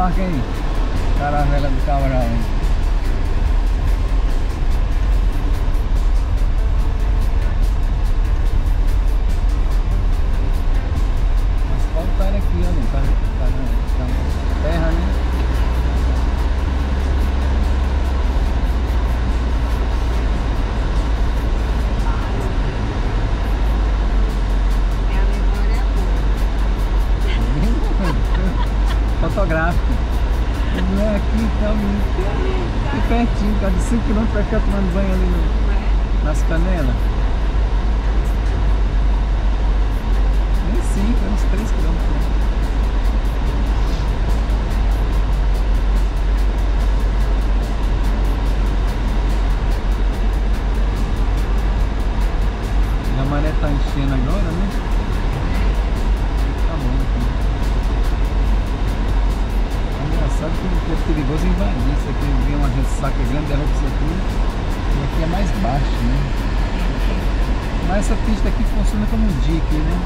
o Então, aqui pertinho, tá de 5 km pra cá tomando banho ali no, nas canelas. Nem 5, é uns 3 km. E a maré tá enchendo agora, É engraçado que é perigoso invadir isso aqui. Vem uma ressaca grande, derruba isso aqui. E aqui é mais baixo, né? Mas essa pista aqui funciona como um dique, né?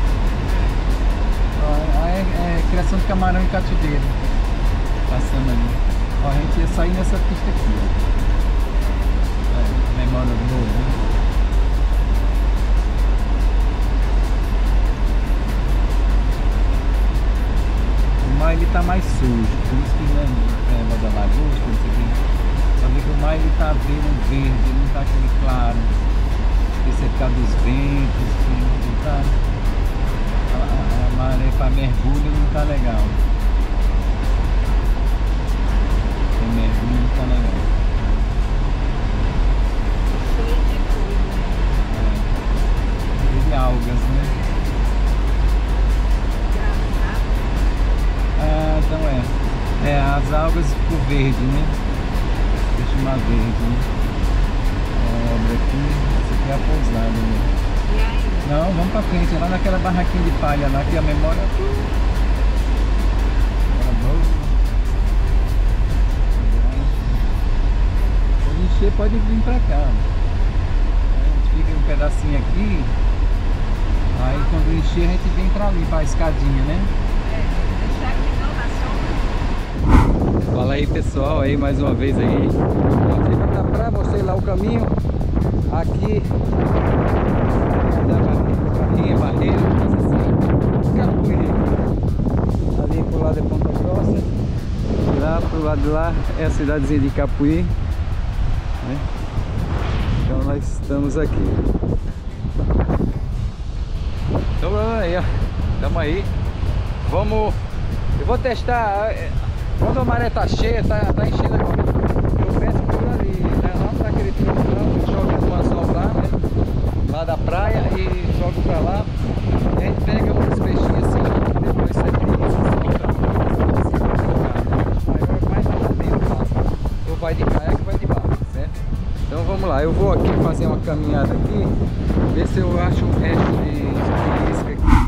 É, é criação de camarão e cativeiro. Passando ali. Ó, a gente ia sair nessa pista aqui, ó. É, memória boa, mar ele tá mais sujo, por isso que né, é da lagosta, não sei o que. Só que o mar ele tá vendo verde, ele não tá aquele claro. Esse é por causa dos ventos, que ele tá. A, a- maré para mergulho não tá legal. Tem mergulho não tá legal. Cheio de coisa. É. Teve algas, algas ficou verde, né? Deixa chamar verde, né? A obra aqui, essa aqui é a pousada, né? E aí? Não, vamos pra frente, lá naquela barraquinha de palha lá, que a memória. Quando encher, pode vir pra cá. A gente fica um pedacinho aqui. Aí quando encher, a gente vem pra ali, pra escadinha, né? Aí pessoal, aí mais uma vez aí. Mostrei pra praia, mostrei lá o caminho. Aqui. Barrinha, barreira, assim. Capuí. Ali pro lado é Ponta Grossa. Lá pro lado de lá é a cidadezinha de Capuí. né? Então nós estamos aqui. Então aí, ó. Tamo aí. Vamos. Eu vou testar. Quando a maré tá cheia, tá, tá enchendo agora. Eu pesco por ali, né? Lá pra aquele eu jogo no anzol lá, né? Lá da praia e jogo pra lá. E a gente pega uns peixinhos assim, depois você solta, assim, fácil. Ou vai de caiaque vai de barco, certo? Então vamos lá, eu vou aqui fazer uma caminhada aqui, ver se eu acho um resto de de isca aqui.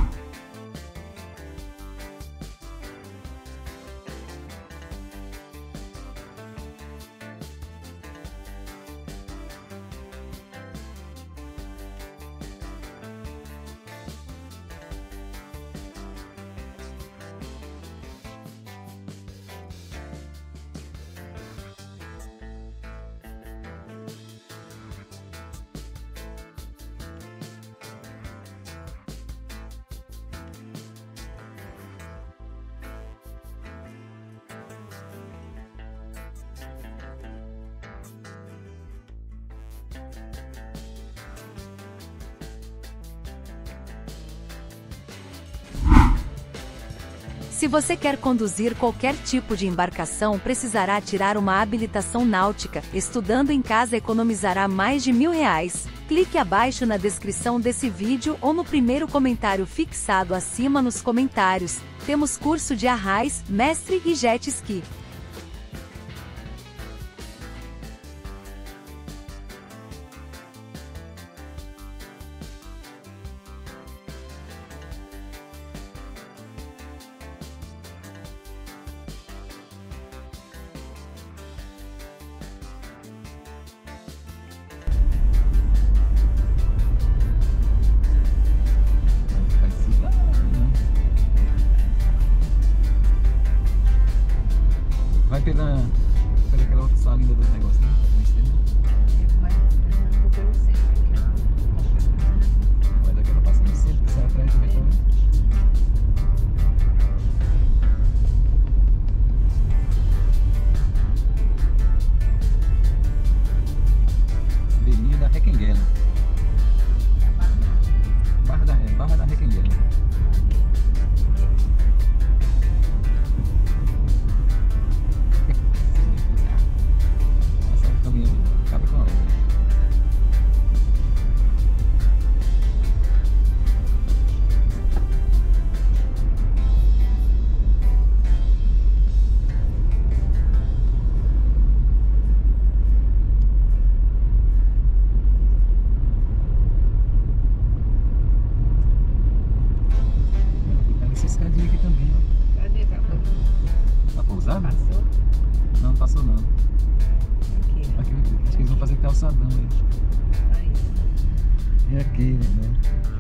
Se você quer conduzir qualquer tipo de embarcação, precisará tirar uma habilitação náutica. Estudando em casa economizará mais de mil reais. Clique abaixo na descrição desse vídeo ou no primeiro comentário fixado acima nos comentários. Temos curso de arrais, mestre e jet ski.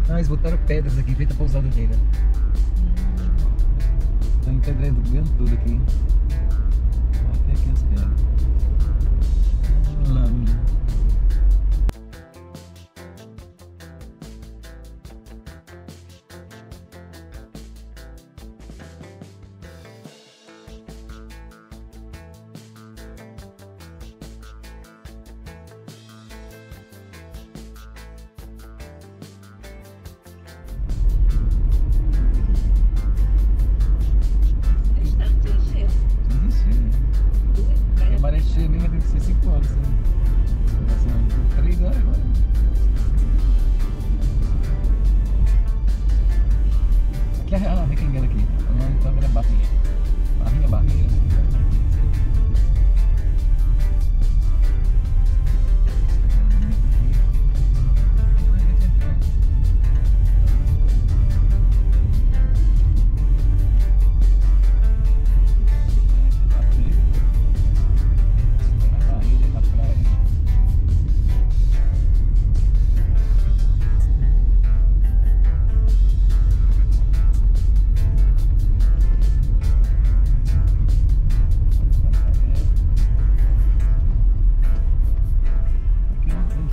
Ah, eles botaram pedras aqui, feita pousada dele. Né? Tô entendendo tudo aqui. ser 5 anos, né? Passando 3 agora.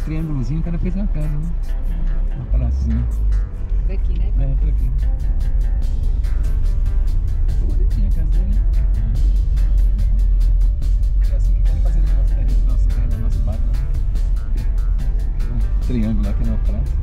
triângulozinho o cara fez na casa, né? Uma pracinha. Daqui, né? É, por aqui. Ficou bonitinha a casa dele. Né? É assim que querem fazer né? o nosso da gente, nosso terra, nosso bar, né? Um triângulo aqui na é praça.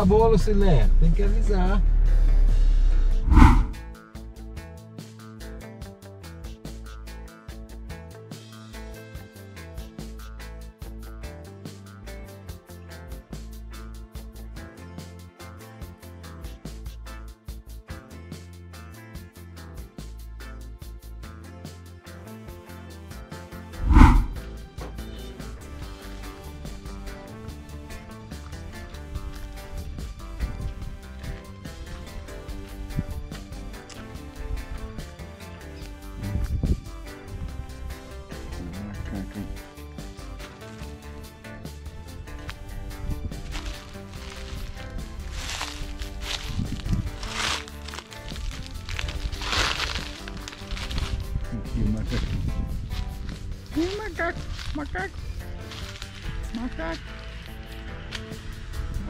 Acabou, Lucilé. Tem que avisar. Macaco.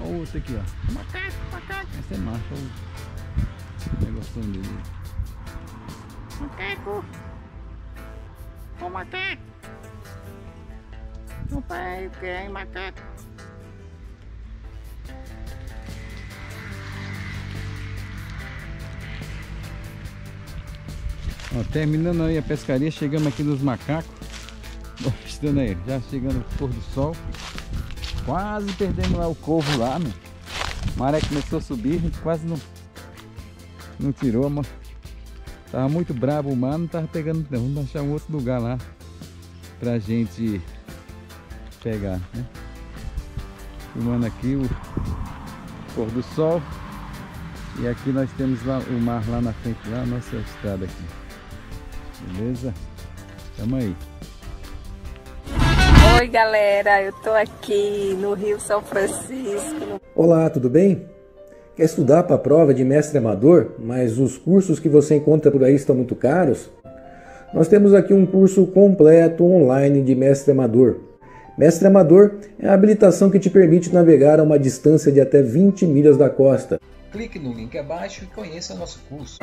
Olha o outro aqui, ó. Macaco, macaco. Esse é macho, olha o negocinho dele. Macaco. Ô macaco. Meu pai quer macaco. Ó, terminando aí a pescaria, chegamos aqui nos macacos. Mostrando aí, já chegando o pôr do sol. Quase perdemos lá o corvo lá, meu. A maré começou a subir, a gente quase não, não tirou, tava muito bravo o mar, não tava pegando não. Vamos achar um outro lugar lá pra gente pegar, né? Filmando aqui o pôr do sol. E aqui nós temos lá o mar lá na frente, lá a nossa estrada aqui. Beleza? Tamo aí. Oi, galera, eu tô aqui no Rio São Francisco. Olá, tudo bem? Quer estudar para a prova de mestre amador, mas os cursos que você encontra por aí estão muito caros? Nós temos aqui um curso completo online de mestre amador. Mestre amador é a habilitação que te permite navegar a uma distância de até 20 milhas da costa. Clique no link abaixo e conheça nosso curso.